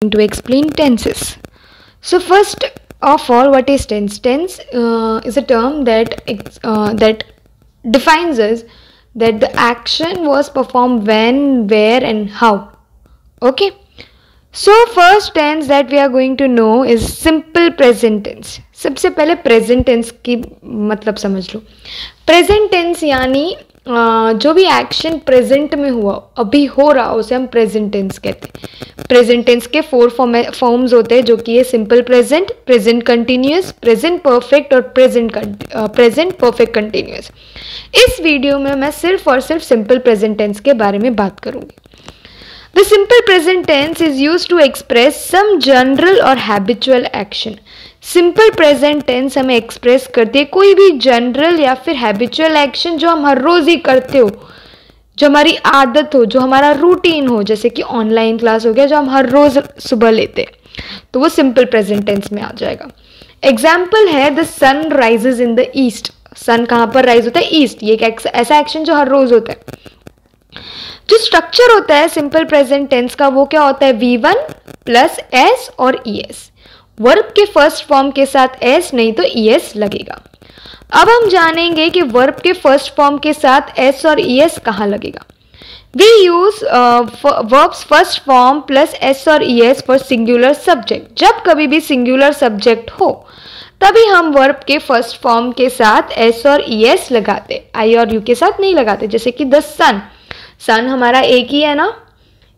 to explain tenses. So first of all, what is tense? Tense uh, is a term that uh, that defines us that the action was performed when, where, and how. Okay. So first tense that we are going to know is simple present tense. सबसे पहले present tense की मतलब समझ लो present tense यानी जो भी action present में हुआ अभी हो रहा उसे हम प्रेजेंट टेंस कहते हैं प्रेजेंट टेंस के फोर फॉर्म्स होते हैं, जो कि ये simple present present continuous present perfect और प्रेजेंट प्रेजेंट परफेक्ट कंटिन्यूस इस वीडियो में मैं सिर्फ़ और सिर्फ़ सिंपल प्रेजेंट टेंस के बारे में बात करूँगी। The simple present tense is use to express some general और habitual action simple present tense हमें एक्सप्रेस करती है कोई भी जनरल या फिर हैबिचुअल एक्शन जो हम हर रोज़ ही करते हो। जो हमारी आदत हो, जो हमारा रूटीन हो, जैसे कि ऑनलाइन क्लास हो गया, जो हम हर रोज़ सुबह लेते हैं तो वो सिंपल प्रेजेंट टेंस में आ जाएगा। एग्ज़ाम्पल है the sun rises in the east sun कहाँ पर राइज होता है? ईस्ट ये एक ऐसा एक्शन जो हर रोज़ होता है। जो स्ट्रक्चर होता है सिंपल प्रेजेंट टेंस का, वो क्या होता है? वी वन प्लस एस और ई एस वर्ब के फ़र्स्ट फॉर्म के साथ एस नहीं तो ई एस लगेगा। अब हम जानेंगे कि वर्ब के फ़र्स्ट फॉर्म के साथ एस और ई एस कहाँ लगेगा। We use verbs first form plus S और E S for singular subject जब कभी भी सिंगुलर सब्जेक्ट हो, तभी हम वर्ब के फ़र्स्ट फॉर्म के साथ एस और ई एस लगाते। आई और यू के साथ नहीं लगाते, जैसे कि द सन सन हमारा एक ही है ना?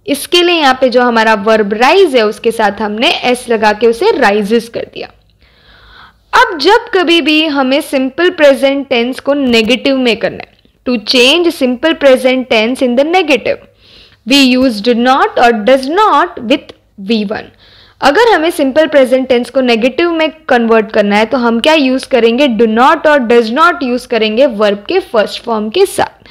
इसके लिए यहाँ पे जो हमारा वर्ब राइज है, उसके साथ हमने एस लगा के उसे राइजेस कर दिया। अब जब कभी भी हमें सिंपल प्रेजेंट टेंस को नेगेटिव में करना है to change simple present tense in the negative we use do not और does not with V one अगर हमें सिंपल प्रेजेंट टेंस को नेगेटिव में कन्वर्ट करना है तो हम क्या यूज़ करेंगे? डू नॉट और डज नॉट यूज़ करेंगे वर्ब के फ़र्स्ट फॉर्म के साथ।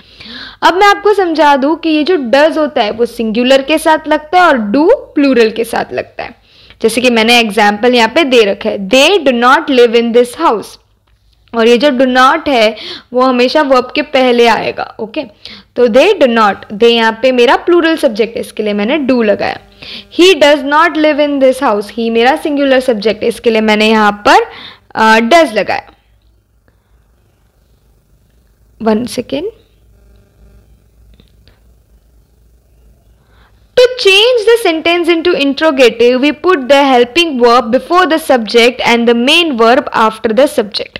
अब मैं आपको समझा दूँ कि ये जो डज होता है वो सिंगुलर के साथ लगता है और डू प्लूरल के साथ लगता है। जैसे कि मैंने एग्ज़ाम्पल यहाँ पे दे रखा है। They do not live in this house और ये जो डू नॉट है वो हमेशा वर्ब के पहले आएगा ओके तो दे डो नॉट दे यहाँ पे मेरा प्लूरल सब्जेक्ट है इसके लिए मैंने डू लगाया। He does not live in this house he मेरा सिंगुलर सब्जेक्ट है इसके लिए मैंने यहाँ पर डज uh, लगाया। One second To change the sentence into interrogative, we put the helping verb before the subject and the main verb after the subject.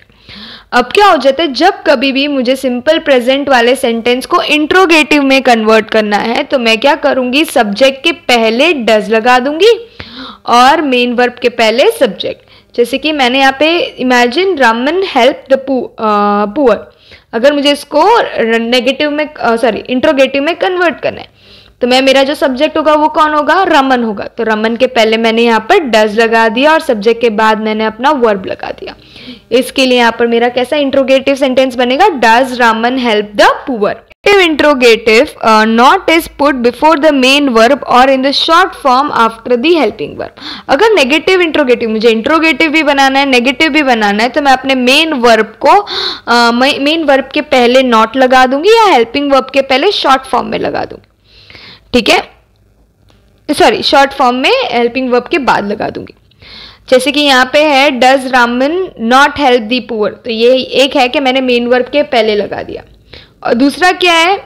अब क्या हो जाता है? जब कभी भी मुझे सिंपल प्रेजेंट वाले सेंटेंस को इंट्रोगेटिव में कन्वर्ट करना है तो मैं क्या करूँगी? सब्जेक्ट के पहले डज लगा दूँगी और मेन वर्ब के पहले सब्जेक्ट जैसे कि मैंने यहाँ पे imagine Raman help the poor अगर मुझे इसको नेगेटिव में सॉरी इंट्रोगेटिव में कन्वर्ट करना है। तो मैं मेरा जो सब्जेक्ट होगा वो कौन होगा? रमन होगा। तो रमन के पहले मैंने यहाँ पर डज लगा दिया और सब्जेक्ट के बाद मैंने अपना वर्ब लगा दिया। इसके लिए यहाँ पर मेरा कैसा इंट्रोगेटिव सेंटेंस बनेगा? Does Raman help the poor interrogative not is put before the main verb और in the short form after the helping verb अगर नेगेटिव इंट्रोगेटिव मुझे इंट्रोगेटिव भी बनाना है नेगेटिव भी बनाना है तो मैं अपने मेन वर्ब को मेन uh, वर्ब के पहले नॉट लगा दूँगी या हेल्पिंग वर्ब के पहले शॉर्ट फॉर्म में लगा दूँगी। ठीक है? सॉरी शॉर्ट फॉर्म में हेल्पिंग वर्ब के बाद लगा दूँगी। जैसे कि यहाँ पे है does Raman not help the poor तो ये एक है कि मैंने मेन वर्ब के पहले लगा दिया। और दूसरा क्या है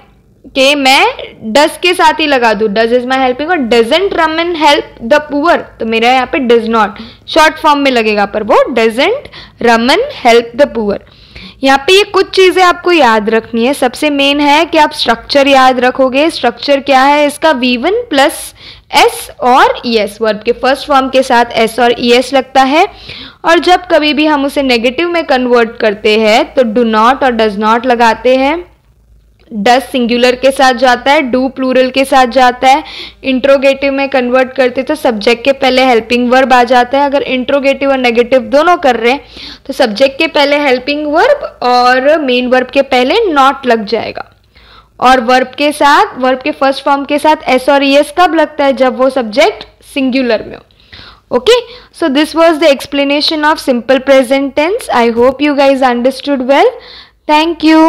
कि मैं डज के साथ ही लगा दूँ। डज इज़ माई हेल्पिंग और doesn't Raman help the poor तो मेरा यहाँ पे डज नॉट शॉर्ट फॉर्म में लगेगा पर वो doesn't Raman help the poor यहाँ पे ये कुछ चीज़ें आपको याद रखनी है। सबसे मेन है कि आप स्ट्रक्चर याद रखोगे। स्ट्रक्चर क्या है? इसका वी वन प्लस एस और ई एस वर्ब के फ़र्स्ट फॉर्म के साथ एस और ई एस लगता है। और जब कभी भी हम उसे नेगेटिव में कन्वर्ट करते हैं तो डू नॉट और डज नॉट लगाते हैं। डस सिंगुलर के साथ जाता है, डू प्लूरल के साथ जाता है। इंट्रोगेटिव में कन्वर्ट करते तो सब्जेक्ट के पहले हेल्पिंग वर्ब आ जाता है। अगर इंट्रोगेटिव और नेगेटिव दोनों कर रहे हैं तो सब्जेक्ट के पहले हेल्पिंग वर्ब और मेन वर्ब के पहले नॉट लग जाएगा। और वर्ब के साथ वर्ब के फ़र्स्ट फॉर्म के साथ एस और ई एस कब लगता है? जब वो सब्जेक्ट सिंगुलर में हो। So, this was the explanation of simple present tense. I hope you guys understood well. Thank you.